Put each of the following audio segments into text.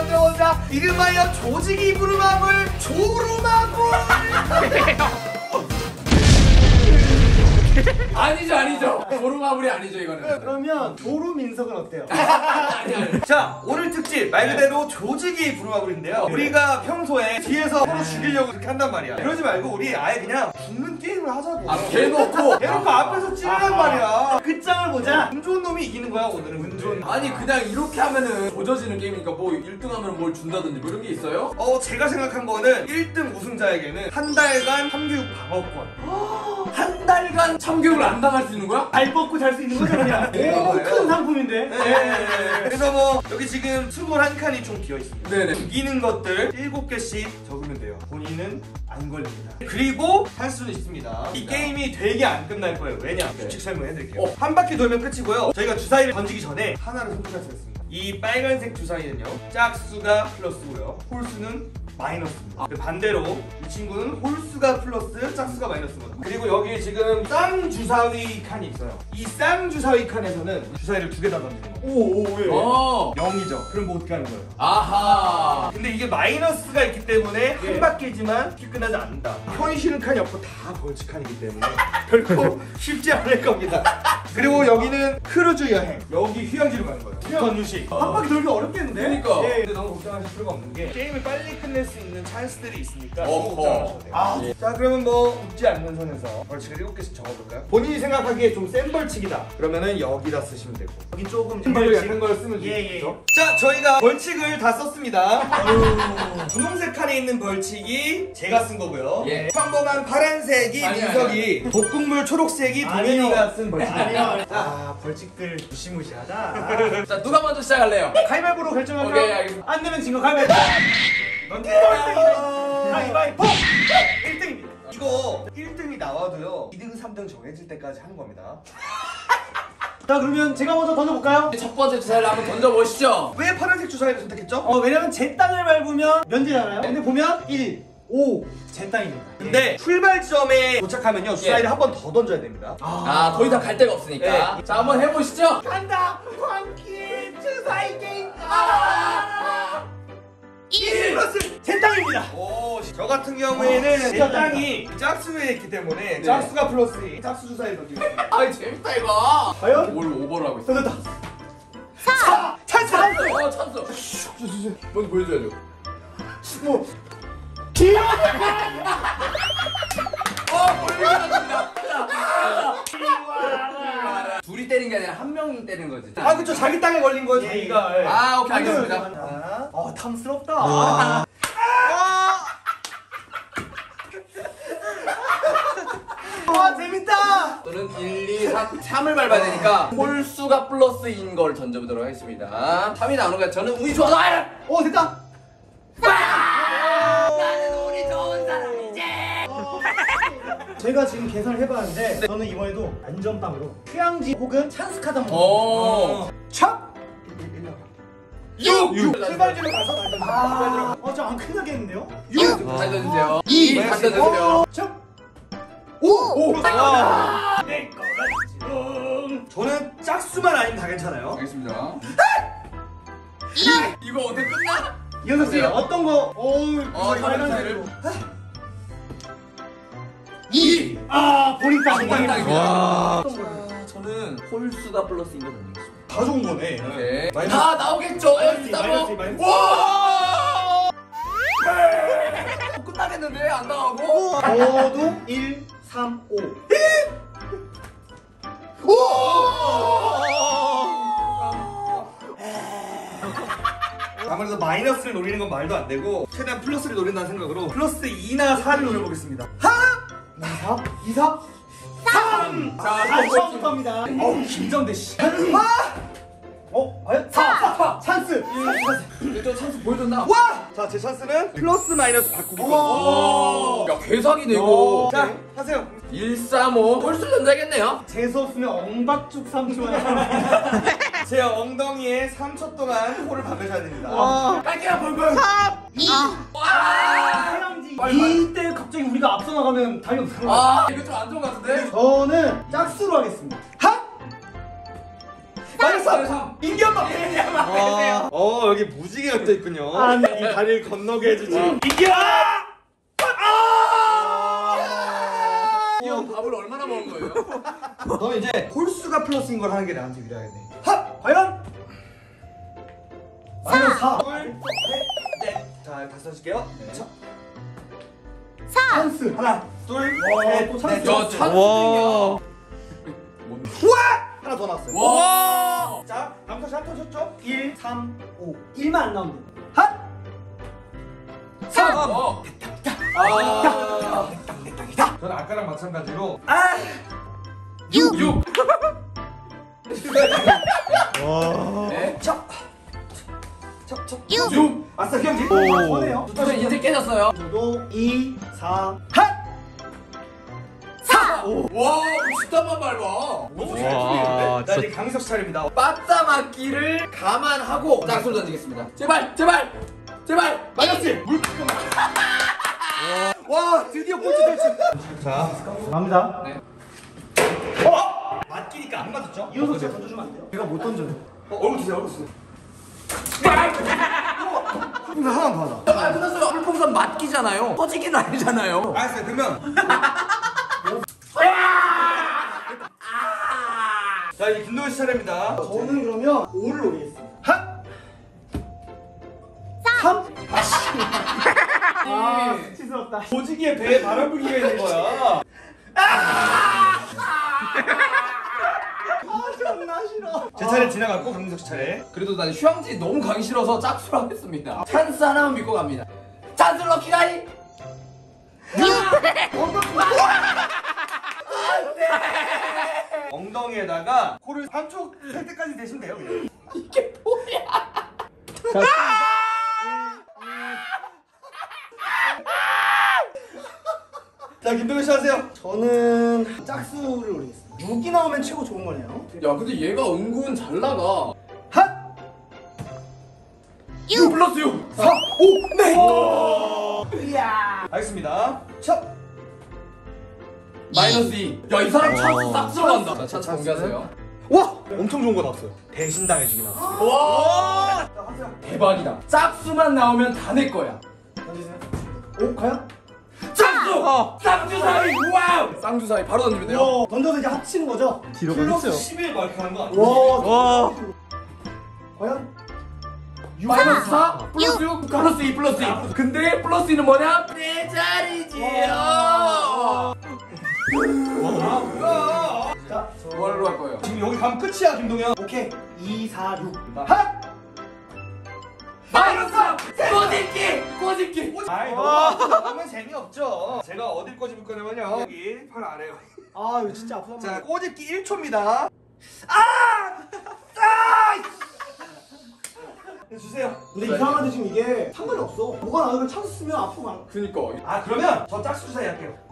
만들어본다. 이름하여 조직이 부르마블 조루마블! 아니죠 아니죠. 조루마블이 아니죠 이거는. 그러면 조루 민석은 어때요? 아니 아니 자 오늘 특집 말 그대로 조직이 부르마블인데요. 우리가 평소에 뒤에서 서로 죽이려고 그렇게 한단 말이야. 그러지 말고 우리 아예 그냥 죽는 게임을 하자고 아 개놓고 대놓고 앞에서 찌르란 말이야 끝장을 보자. 운 좋은 놈이 이기는 거야 오늘은 운 좋은 놈. 아니 그냥 이렇게 하면은 조져지는 게임이니까 뭐 1등 하면 뭘 준다든지 뭐 이런 게 있어요? 어 제가 생각한 거는 1등 우승자에게는 한 달간 삼교육 방어권 한 달간 참교육을 안 당할 수 있는 거야? 발 뻗고 잘 수 있는 거죠 그냥. 네, 오, 맞아요. 큰 상품인데. 네. 그래서 뭐 여기 지금 21칸이 총 비어 있습니다 네네 이기는 것들 7개씩 적으면 돼요 본인은 안 걸립니다 그리고 할 수는 있습니다 이 게임이 되게 안 끝날 거예요. 왜냐? 네. 규칙 설명해 드릴게요. 어. 한 바퀴 돌면 끝이고요. 저희가 주사위를 던지기 전에 하나를 선택할 수 있습니다. 이 빨간색 주사위는요 짝수가 플러스고요. 홀수는 마이너스입니다. 그 반대로 이 친구는 홀수가 플러스 짝수가 마이너스거든요 그리고 여기 지금 쌍주사위 칸이 있어요. 이 쌍주사위 칸에서는 주사위를 두 개 다 던지는 거예요. 오오 왜요? 어 0이죠 그럼 뭐 어떻게 하는 거예요? 아하 근데 이게 마이너스가 있기 때문에 예. 한 바퀴지만 피 끝나지 않는다. 편히 쉬는 칸이 없고 다 벌칙 칸이기 때문에 결코 쉽지 않을 겁니다. 그리고 여기는 크루즈 여행. 여기 휴양지로 가는 거예요. 북한 유식. 한 바퀴 돌기 어렵겠는데? 그러니까. 예, 근데 너무 걱정하실 필요가 없는 게 게임을 빨리 끝낼 수 있는 찬스들이 있으니까. 너무 걱정하셔도 돼요. 아, 자 그러면 뭐 웃지 않는 선에서 벌칙을 7개씩 적어볼까요? 본인이 생각하기에 좀 센 벌칙이다 그러면은 여기다 쓰시면 되고 여기 조금 벌칙. 약한 걸 쓰면 예, 되겠죠? 자 저희가 벌칙을 다 썼습니다 분홍색 칸에 있는 벌칙이 제가 쓴 거고요 예. 평범한 파란색이 아니, 민석이 독극물 초록색이 아니요. 동현이가 쓴 벌칙 아니요. 아, 벌칙들 무시무시하다. 자 누가 먼저 시작할래요? 가위바위보로 결정할까? 오케이, 알겠습니다. 안 되면 진거 가위바위보. 넌 꼴등이다. 가위바위보. 1등입니다. 이거 1등이 나와도요 2등 3등 정해질 때까지 하는 겁니다 자, 그러면 제가 먼저 던져볼까요? 첫 번째 주사를 한번 던져보시죠 왜 파란색 주사위를 선택했죠? 어, 왜냐면 제 땅을 밟으면 면제잖아요. 근데 보면 1, 5, 제 땅입니다. 근데 출발 지점에 도착하면요 주사위를 한번 더 던져야 됩니다 아 더 이상 갈 데가 없으니까 네. 자 한번 해보시죠 간다! 광기 주사위 게임! 아! 1 플러스 제 땅입니다. 오, 저 같은 경우에는 제 진짜 땅이 짝수에 있기 때문에 네. 짝수가 플러스 2 짝수 주사위 던지겠습니다. 아이 재밌다 이거. 과연? 뭘 오버를 하고 있어? 던졌다. 4! 찬스! 어 찬스! 먼저 보여줘야죠. 뭐, 어 보여줍니다. 둘이 때린 게 아니라 한 명이 때린 거지. 아 그쵸. 자기 땅에 걸린 거죠 예, 자기가 예. 아 오케이 알겠습니다 자, 어, 탐스럽다. 아, 와, 재밌다! 저는 1, 2, 3, 3을 밟아야 되니까 홀수가 플러스인 걸 던져보도록 하겠습니다 3이 나오는 거야 저는 운이 좋아서 아! 오, 됐다! 나는 운이 좋은 사람이지 제가 지금 계산을 해봤는데 저는 이번에도 안전빵으로 휴양지 혹은 찬스 카드 한번 오 촥! 6! 6! 출발지로 가서 다시 아, 어, 저안 끝나겠는데요? 6! 던져주세요 2! 던져주세요 촥! 오! 아! 내 거같지롱 저는 짝수만 아니면 다 괜찮아요 알겠습니다 이거 어떻게 끝나? 이현석 씨? 어떤 거? 어우, 어, 저 빨간색으로. 2! 아, 본인 땅, 정말 땅입니다. 와. 저는 홀수가 플러스인 걸 던지겠습니다 다 좋은 거네 오케이 마이너스. 다 나오겠죠? 마이너스, 마이너스, 뭐. 마이너스. 와! 끝나겠는데 안 나가고? 저도 1, 3, 5. 아무래도 마이너스를 노리는 건 말도 안 되고 최대한 플러스를 노린다는 생각으로 플러스 2나 4를 노려보겠습니다 2, 4, 2, 4, 3! 자, 아, 처음부터입니다. 어우, 김정대 씨. 어, 과연? 4, 4, 찬스! 저 찬스 보여줬나? 와! 자 제 찬스는 플러스 마이너스 바꾸기 오! 야 괴상이네 이거 자 하세요 1, 3, 5 홀수 던져야겠네요 재수 없으면 엉박죽 3초. 제 엉덩이에 3초 동안 코를 박으셔야 됩니다 와. 갈게요 벌벌 2! 와! 사랑지. 이때 갑자기 우리가 앞서 나가면 없어. 아 이거 좀 안 좋은 것 같은데? 저는 짝수로 하겠습니다. 핫! 3. 마이너스 삼. 인기 엄마. 아, 어 여기 무지개가 또 있군요. 아, 네. 이 다리를 건너게 해주지. 인기야. 이형 밥을 얼마나 먹은 거예요? 너는 이제 홀수가 플러스인 걸 하는 게 나한테 유리하게 돼. 핫! 과연? 마이너스 4 둘, 셋, 넷. 자, 다시 써줄게요. 자, 찬스 하나, 둘, 와, 셋, 또 찬스. 넷. 야 찬스야. 하나 더 나왔어요. 와! 자, 남사씨 한턴 쳤죠? 1, 3, 5. 1만 안 나오면 돼요. 3! 어. 아. 저는 아까랑 마찬가지로 아! 6! 6! 와. 네. 척! 척, 척. 6! 아싸, 기억이? 오. 좋네요. 저 이제 깨졌어요. 저도 2, 4, 8! 와 미쳤단만 말봐 너무 잘 와, 풀리는데? 나 진짜. 이제 강석 차례입니다. 빠따 맞기를 감안하고 짝수를 던지겠습니다 제발 제발 제발 마이너스 와 드디어 꼴찌 탈출 자, 갑니다. 네. 어? 맞기니까 안 맞았죠? 이어서 제가 던져주면 안 돼요? 제가 못 던져요. 어, 얼굴 드세요 얼굴 드세요 근데 하나 받아. 아 끝났어요 물품선 맞기잖아요 터지긴 아니잖아요 알았어요. 그러면 자, 이제 김도현 씨 차례입니다. 저는 그러면 5를 노리겠습니다 핫! 3! 아 수치스럽다 조직이의 배에 바람 불기가 있는 거야. 아 존나 싫어 제 차례 지나갔고, 강민석 씨 차례. 그래도 난 휴양지 너무 가기 싫어서 짝수로 하겠습니다. 찬스 하나만 믿고 갑니다. 찬스 lucky guy. 엉덩이에다가 코를 한쪽 셀 때까지 대시면 돼요, 그냥. 이게 뭐야? 자, 김도현 씨 하세요. 저는 짝수를 노리겠습니다 6이 나오면 최고 좋은 거네요 야, 근데 얘가 은근 잘 나가. 핫! 6 플러스 6. 4, 5, 네! 이야 알겠습니다. 첫. 마이너스 2. 야, 이 사람 찬스 싹 들어간다. 자, 찬스 공개하세요. 와! 엄청 좋은 거 나왔어요. 대신 당해주기 나왔어요. 와! 대박이다. 짝수만 나오면 다 내 거야. 던지세요 오 과연? 짝수! 쌍주사위! 와우! 쌍주사위 바로 던지면 돼요. 와 던져서 이제 합치는 거죠? 플러스 11 막 이렇게 하는 거? 와 와. 과연? 마이너스 4 플러스 6 플러스 2 플러스 2 근데 플러스 2는 뭐냐? 내 자리지요 뭐야? 자 뭘로 할 거예요? 지금 여기 가면 끝이야, 김동현. 오케이 2, 4, 6 핫! 마이너스 3 꼬집기! 꼬집기! 아이, 너무 나가면 재미없죠. 제가 어딜 꼬집을 거냐면요. 여기 팔 아래요. 아 이거 진짜 아프다 자, 꼬집기 1초입니다. 아! 아! 네, 주세요. 근데 이상한데 지금 이게 상관이 없어 뭐가 찬스 쓰면 앞으로 가 그니까 아, 그러면 저 짝수 주사위 할게요.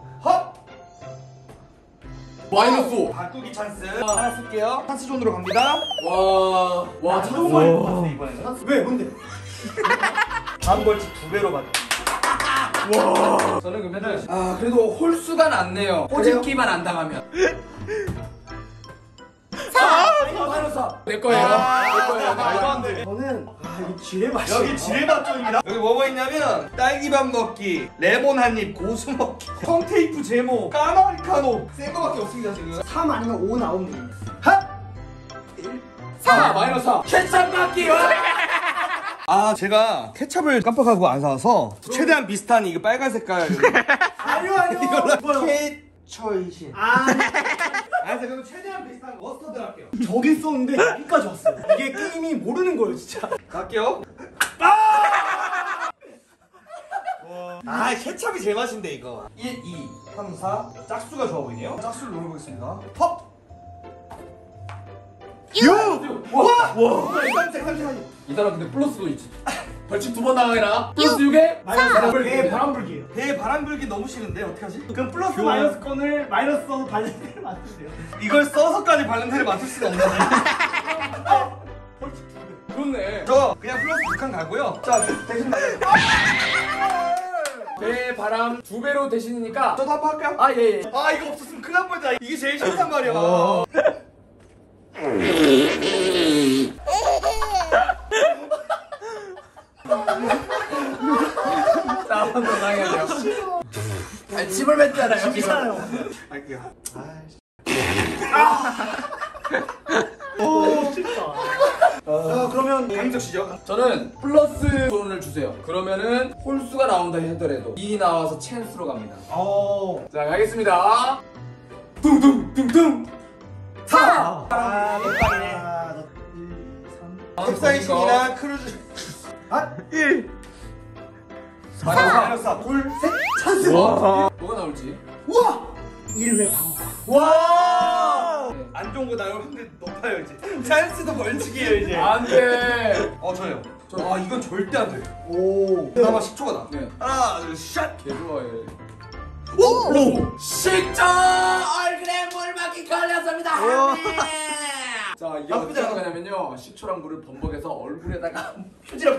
헛! 마이너스 5 바꾸기 찬스. 하나 쓸게요. 찬스 존으로 갑니다. 와... 와 아, 찬스 정말 받았어, 이번에는. 왜 뭔데? 다음 벌칙 두 배로 받아. 저는 그러면은 아 그래도 홀수가 낫네요 꼬집기만 안 당하면 4! 마이너스 4! 내 거예요 내 거예요 말도 안 돼. 저는 아 이거 지뢰 맛이 여기 지뢰밥종입니다. 여기 뭐가 있냐면 딸기밥 먹기, 레몬 한 입, 고수 먹기, 성테이프 제모, 까마리카노 센 거밖에 없습니다 지금. 3 아니면 5 나오면 됩니다 핫! 4 마이너스 4 케찹 맞기 아 제가 케찹을 깜빡하고 안 사와서 최대한 비슷한 이거 빨간 색깔 아니요 아니요 이거요. 캡사이신. 아 알았어 그럼 최대한 비슷한 머스터드 할게요. 저기 있었는데 여기까지 왔어요 이게 게임이 모르는 거예요 진짜 갈게요. 아! 아 케찹이 제일 맛인데 이거. 1, 2, 3, 4 짝수가 좋아 보이네요. 짝수를 노려보겠습니다. 팝. 6! 와! 와! 깜짝 깜짝 이 사람 근데 플러스도 있지. 벌칙 두 번 나가게나 플러스 6에 마이너스 배에 바람 불기예요. 배에 바람 불기 너무 싫은데 어떡하지? 그럼 플러스 마이너스 건을 마이너스 써서 발렌타인을 맞추세요. 이걸 써서까지 발렌타인을 맞출 수가 없는데. 좋네. 저 그냥 플러스 6칸 가고요. 자 대신 배 바람 두 배로 대신이니까 저도 한 번 할까요? 아 예예. 아 이거 없었으면 큰일 날 뻔했다. 이게 제일 싫단 말이야 한번 당해요. 아니 침을 뱉잖아요. 괜찮아요. 할게요. 오, 쉽다. 자, 그러면 강민석 씨죠? 저는 플러스 돈을 주세요. 그러면은 홀수가 나온다 하더라도 2 나와서 찬스로 갑니다. 어. 자 가겠습니다. 둥둥 둥둥. 사. 아, 깜빡이네. 하나, 둘, 삼. 캡사이신이나 크루즈. 아, 1. 마이너스 사. 마이너스 4. 둘, 셋. 찬스. 뭐가 나올지. 우와! 1회 방어. 와! 안 좋은 거 확률 높아요 이제. 찬스도 벌칙이에요 이제. 안돼. 어 저요. 저, 아 이건 절대 안 돼. 오. 그나마 10초가 나. 네. 하나, 둘, 샷. 개 좋아해. 오! 식초 얼굴에 물 막이 걸렸습니다. 자 이게 어떻게 거냐면요. 식초랑 물을 범벅해서 얼굴에다가 휴지로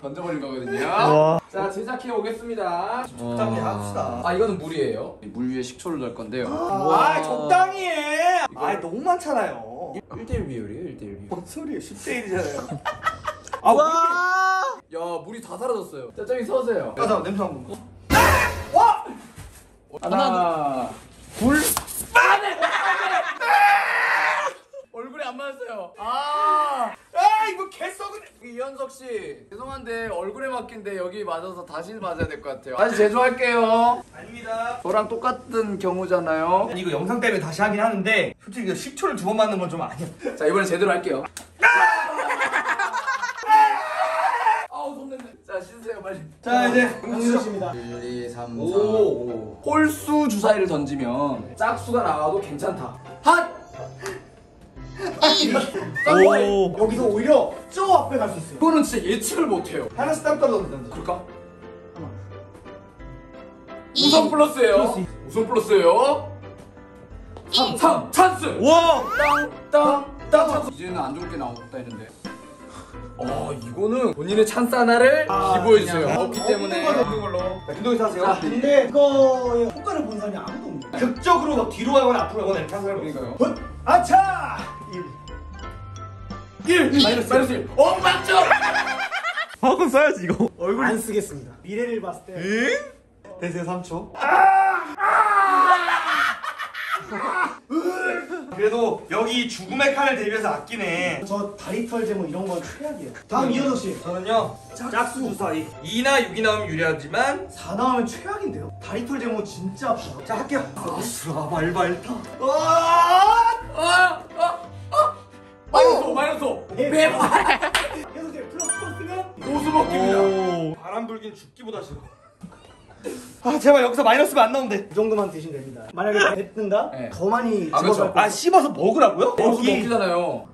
던져버린 거거든요. 자 제작해 오겠습니다. 적당히 합시다. 아 이거는 물이에요. 물 위에 식초를 넣을 건데요. 아, 적당히 해. 아, 너무 많잖아요. 1대1 비율이에요 1대1 비율. 뭔 소리예요? 10대 1이잖아요. 아, 와! 야 물이 다 사라졌어요. 자 저기 서세요. 가자, 냄새 한 번. 하나, 둘, 안돼, 얼굴에 안 맞았어요. 아, 아, 이거 개 썩은. 이현석 씨 죄송한데 맞긴데 여기 맞아서 다시 맞아야 될 것 같아요. 다시 제조할게요. 아닙니다. 저랑 똑같은 경우잖아요. 이거 영상 때문에 다시 하긴 하는데 솔직히 이거 10초를 두 번 맞는 건 좀 아니야. 자 이번엔 제대로 할게요. 아우 손 냄새. 자 씻으세요 빨리. 자, 이제 공수였습니다. 1, 2, 3, 4, 오. 5. 홀수 주사위를 던지면 짝수가 나와도 괜찮다. 핫! 오. 여기서 오히려 저 앞에 갈 수 있어요. 이거는 진짜 예측을 못해요. 하나씩 땀 떨어진다. 그럴까? 하나. 우선 플러스예요. 플러스. 우선 플러스예요. 3, 3 찬스. 와! 땅땅땅 찬스. 이제는 안 좋을 게 나왔다 했는데. 어 이거는 본인의 찬스 하나를 아, 기부해 주세요. 그냥 없기 때문에 걸로. 없는 걸로. 자, 김동희 사세요. 자, 근데 이거의 효과를 본 사람이 아무도 없네. 극적으로 막 뒤로 가거나 앞으로 가거나 이렇게 하는 사람이 있어요. 그러니까요. 아차! 1 마이너스 마이너스 1. 엉망점. 방금 써야지 이거. 얼굴 안 쓰겠습니다. 미래를 봤을 때. 대세 3초. 그래도 여기 죽음의 칸을 대비해서 아끼네. 저 다리털 제모 이런 건 최악이에요. 다음 이현석 씨. 저는요 짝수 주사위 2나 6이 나오면 유리하지만 4 나오면 최악인데요. 다리털 제모 진짜 아프다. 자 할게요. 아수라 말발타. 아, 아, 아. 마이너스 5 마이너스 5. 네. 배발. 이현석 씨 플러스 플러스면 고수 먹기입니다. 바람 불긴 죽기보다 싫어. 아 제발 여기서 마이너스가 안 나온대. 이 정도만 드시면 됩니다. 만약에 뱉는다? 네. 더 많이 아, 집어갈 그렇죠. 아 씹어서 먹으라고요? 고수 먹기잖아요.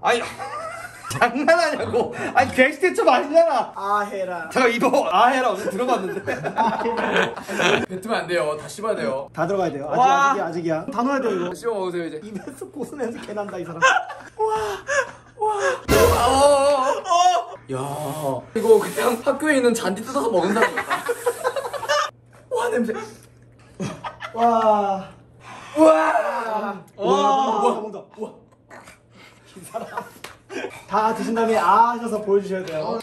아니 장난하냐고. 아니 갱스테처 아니잖아. 아 해라. 제가 이거 아 해라 어제 들어봤는데. 뱉으면 안 돼요. 다 씹어야 돼요. 다 들어가야 돼요. 아직 와. 아직이야 아직이야. 다 넣어야 돼요 이거. 씹어 먹으세요 이제. 입에서 고수 냄새 개 난다 이 사람. 야 이거 그냥 학교에 있는 잔디 뜯어서 같다. 와 냄새. 와. 와. 와. 먹는다. 와. 이 사람. 다 드신 다음에 아 하셔서 보여주셔야 돼요.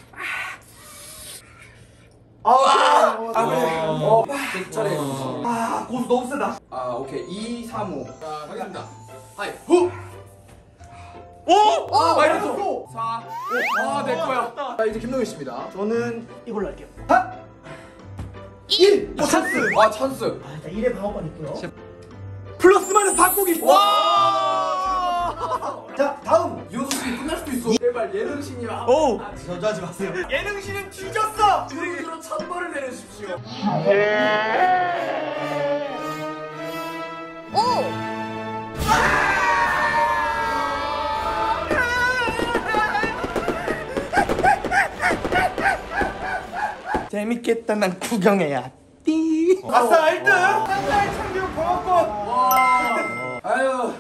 아, 아, 아, 그래. 어, 제 차례. 아 고수 너무 세다. 아 오케이 2, 3, 5. 자 가겠습니다. 하이 후. 오! 아 마이너스 4, 5. 아 내 거야. 자 이제 김동현 씨입니다. 저는 이걸로 할게요. 하! 1! 오 찬스. 아 찬스. 아, 자, 1의 방어권 있고요. 플러스 마이너스 바꾸기. 와. 자, 다음. 이호수 씨 끝날 수도 있어. 제발 예능신이야. 오. 아, 저주하지 마세요. 예능신은 뒤졌어. 드링크로 천벌을 내려주십시오. 재밌겠다 난 구경해야. 띠. 아싸 1등. 한달 방어권. 와. 아유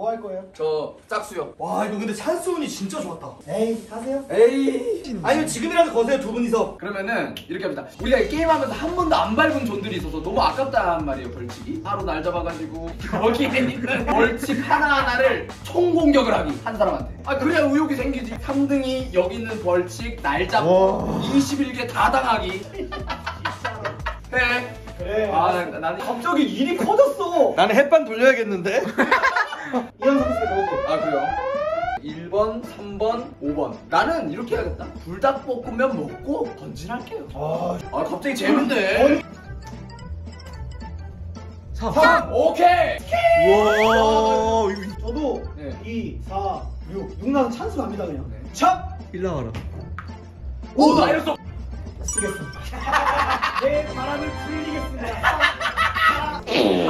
뭐 할 거예요? 저 짝수요. 와 이거 근데 찬스 운이 진짜 좋았다. 에이, 하세요. 에이. 아니면 지금이라도 거세요 두 분이서. 그러면은 이렇게 합니다. 우리가 게임하면서 한 번도 안 밟은 존들이 있어서 너무 아깝단 말이에요 벌칙이. 바로 날 잡아가지고 여기에 있는 벌칙 하나하나를 총 공격을 하기 한 사람한테. 아 그래야 의욕이 생기지. 3등이 여기 있는 벌칙 날 잡고 21개 다 당하기. 해. 그래. 아, 나, 나는 갑자기 일이 커졌어. 나는 햇반 돌려야겠는데? 이현석 씨가 너도. 아 그래요? 1번, 3번, 5번. 나는 이렇게 해야겠다. 불닭볶음면 먹고 전진할게요. 아, 아 갑자기 재밌네. 3. 3. 오케이. 우와, 이거 저도 네. 2, 4, 6. 6 나서 찬스 갑니다 그냥. 네. 찹! 일나와라. 오, 나 이랬어. 쓰겠습니다. 내 바람을 불리겠습니다. 제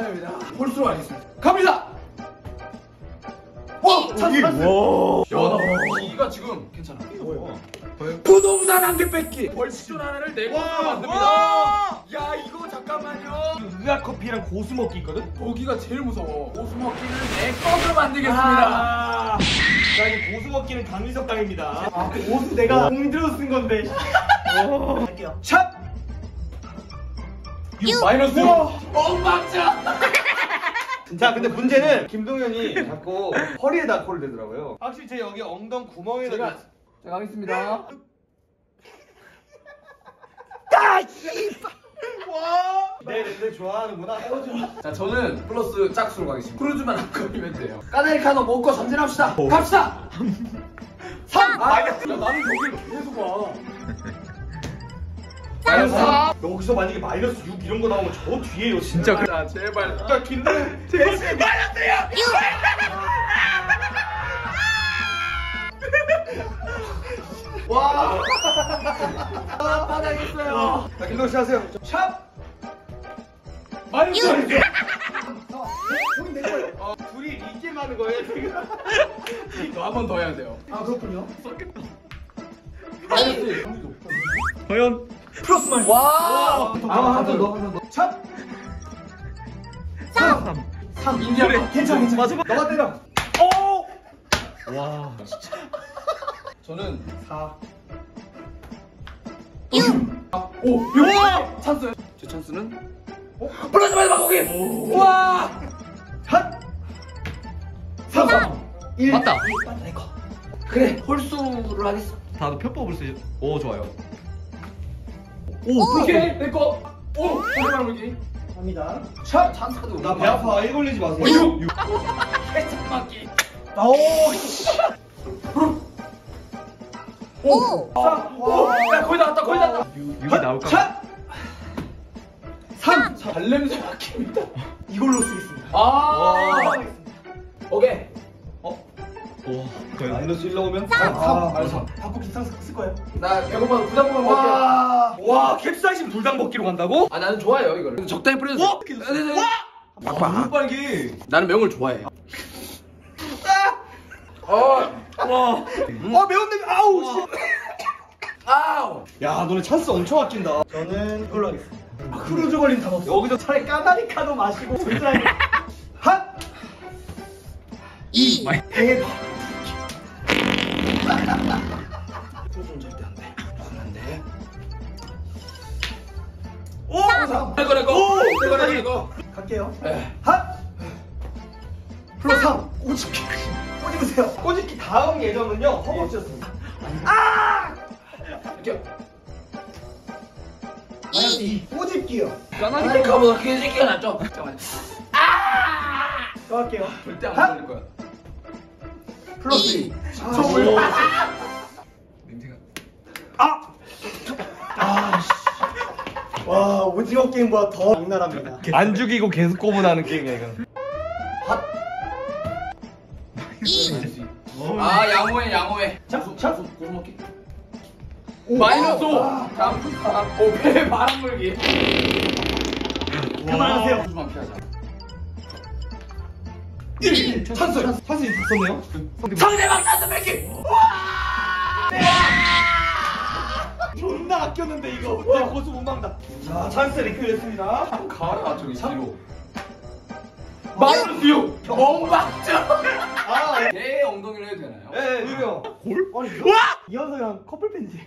괜찮습니다. 홀수로 하겠습니다. 갑니다! 와! 찬스 찬스! 와. 야, 이가 지금 괜찮아. 부동산 한 개 뺏기! 벌칙존 하나를 네 내고 만듭니다. 야, 이거 잠깐만요. 의아커피랑 고수먹기 있거든? 거기가 제일 무서워. 고수먹기를 네. 네 내 것으로 만들겠습니다. 아. 자, 이 고수먹기는 강민석 당입니다. 아, 고수 내가 공들여 쓴 건데. 할게요. 샵! 6 마이너스 엉망자. 자 근데 문제는 김동현이 자꾸 허리에다 코를 대더라고요. 확실히 제 여기 엉덩 구멍에다가 제가, 제가 하겠습니다. 내 렌즈 좋아하는구나. 자 저는 플러스 짝수로 가겠습니다. 크루즈만 안 걸리면 돼요. 까나리카노 먹고 전진합시다. 갑시다. 3! 아, 아, 나는 저기를 계속 와. 마이너스 3. 여기서 만약에 마이너스 6 이런 거 나오면 저 뒤에요, 진짜. 자, 아, 제발. 자, 김동현. 제발. 와. 아, 바닥했어요. 자, 김동현 씨 하세요. 샵. 마이너스. 우리 내 거예요. 어, 둘이 이게 많은 거예요, 지금. 한번 더 해야 돼요. 아, 그렇군요. 마이너스. 과연? 플러스 마이너스. 와. 아, 한번 더, 한번 더. 찹! 3. 3. 인디안 그래, 거. 괜찮아, 괜찮아. 맞아, 맞아. 너가 때려. 와. 저는 4. 5. 6. 찬스. 제 찬스는 플러스 마이너스 바꾸기. 와. 핫! 3. 1. 맞다. 맞다, 내 거. 그래. 홀수를 하겠어. 다들 표법을 쓰. 오 좋아요. 오, 오케이. 내 거. 오, 오랜만 물기. 갑니다. 샵 찬스가 너무 나배 아파. 일 걸리지 마세요. 6. 6. 맞기. 오, 오. 오. 야, 거의 다 왔다. 거의 다 왔다. 6이 나올까? 찹! 3. 발냄새 맡깁니다. 이걸로 쓰겠습니다. 아. 오케이. 와. 마이너스 1 나오면? 아, 마이너스 삼. 바꾸 기상 쓸 거예요. 나 배고파서 부담보면 먹을게. 와. 와, 캡사이신 불닭 먹기로 간다고? 아, 나는 좋아해요, 이거를. 적당히 뿌려주세요. 와! 네, 네, 네. 너무 빨개. 나는 명을 좋아해. 어. 와. 아, 매운 냄새. 아우, 씨. 아우. 야, 너네 찬스 엄청 아낀다. 저는 이걸로 하겠습니다. 크루즈 걸린 단어. 여기서 차라리 까다리카도 마시고 전자에 핫! 2. 대박. 소주는 절대 안 돼. 안 돼. 오! 내 거, 내 거. 오! 내 거, 내 거, 내 거. 갈게요. 에. 핫! 플러스 3. 꼬집기. 꼬집으세요. 꼬집기 다음 예정은요, 허벅지였습니다. 이렇게. 마이너스 2. 꼬집기요. 까나리 카보다 개새끼가 낫죠? 잠깐만. 더 할게요. 절대 안 핫! 걸릴 거야. 플러스 2. 저 물. 냄새가. 아! 아, 씨. 와, 오징어 게임보다 더 악랄합니다. 안 죽이고 계속 고문하는 게임이야, 이건. 아 양호해 양호해 자, 자. 고수 고수 먹기 마이너스 5 다음 오배 바람 불기 그만하세요. 고수만 피하자 1! 찬스! 찬스 있었네요? 상대방 찬스 뺏기 존나 아꼈는데, 이거. 내 고수 못 막다. 자, 찬스 리필 했습니다. 가라 저기 뒤로 마이너스 6 멍박자 아, 내 엉덩이를 해도 되나요? 예, 예, 유려. 아니, 이현석이랑 커플 팬이에요.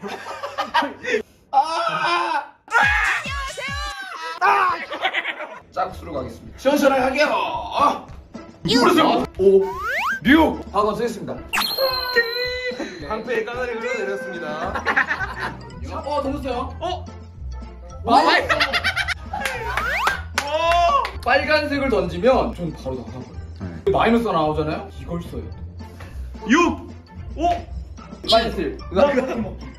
짝수로 가겠습니다 시원시원하게 할게요 아. 그러세요 5 6 방금 쓰겠습니다 방패에 까나리 흘러내렸습니다. 어 너무 써주세요. 어? 마이 빨간색을 던지면 전 바로 나가거든요. 마이너스가 나오잖아요. 이걸 써요. 6 5 마이너스.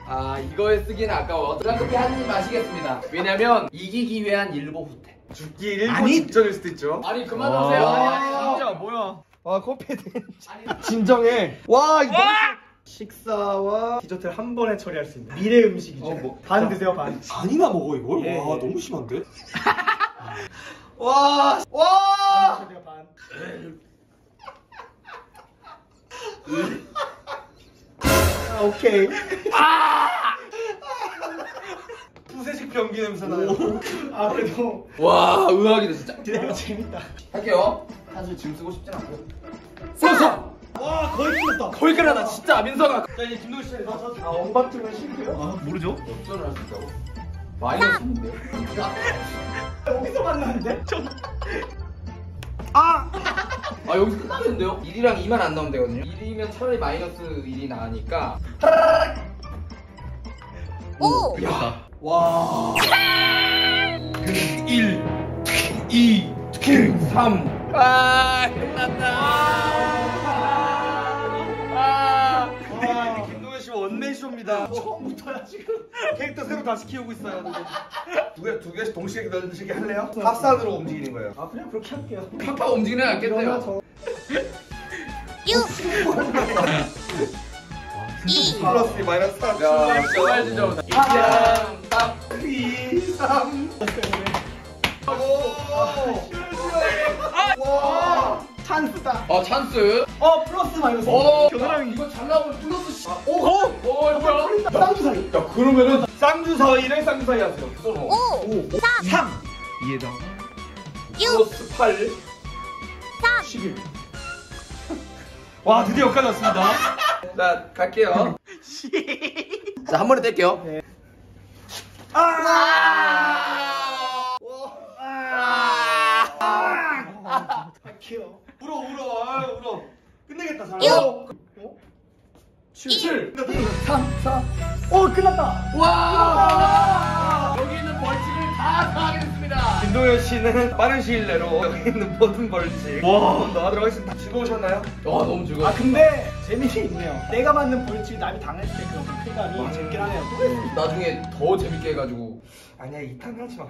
아 이거에 쓰기는 아까워. 드라크피 한입 마시겠습니다. 왜냐면 이기기 위한 일보 후퇴. 죽기 일보 아니. 직전일 수도 있죠. 아니 그만하세요. 아니 아니 아니. 진짜 뭐야 아 커피에 대한 진정해. 와 이거 식사와 디저트를 한 번에 처리할 수 있는 미래 음식이죠. 어, 뭐. 반 드세요 반. 반이나 먹어 이걸? 예, 와 예. 너무 심한데? 와 와. 반 드세요, 반. 아, 오케이. 푸세식 변기 냄새 나요. 아 그래도 와 의학이다 진짜. 이거 재밌다. 할게요. 사실 지금 쓰고 싶진 않고. 써서. 와 거의 끝났다. 거기 끝나다 진짜 민서가 자 이제 김동현 씨아 언박싱은 싫고요. 아 모르죠? 역전을 할 수 있다고? 마이너스인데요? 여기서 만났는데? 아 여기서 끝나겠는데요? 1이랑 2만 안 나오면 되거든요 1이면 차라리 마이너스 1이 나으니까 오! 야 와. 1 2 3 아, 끝났다. 아, 와 김동현 씨 원맨 쇼입니다. 처음부터야 지금. 캐릭터 새로 다시 키우고 있어요. 두 개 두 개씩 동시에 던지게 할래요? 합산으로 움직이는 거예요. 아 그냥 그렇게 할게요. 팍팍 움직이는 게 일어나 낫겠네요. 저. 6 2 플러스 마이너스 3. 야, 정말 진짜 오다. 입장, 딱. 2, 3. 와. 찬스다. 어, 찬스. 어 플러스 마이너스. 어, 겨드랑이. 이거 잘 나오면 플러스 씨. 오, 오, 오, 뭐야? 쌍두 사이. 야, 그러면은 쌍주 사이를 쌍주 사이 하세요. 5 3. 2에다가 6 플러스 8. 3 11. 와 드디어 왔습니다. 자, 갈게요. 자, 한 번에 뗄게요. 할게요. 울어 울어 아 울어. 끝내겠다 잘. 육. 7. 3, 4. 오 끝났다. 와! 여기 있는 벌칙을 다사 하겠습니다. 김동현 씨는 빠른 시일 내로 여기 있는 모든 벌칙 와 나가도록 하겠습니다. 즐거우셨나요? 와, 너무 즐거워. 아 근데 재미가 있네요. 내가 맞는 벌칙 남이 당했을 때 그런 좀 쾌감이 재밌긴 하네요. 나중에 더 재밌게 해가지고. 아니야 이탄 하지 마.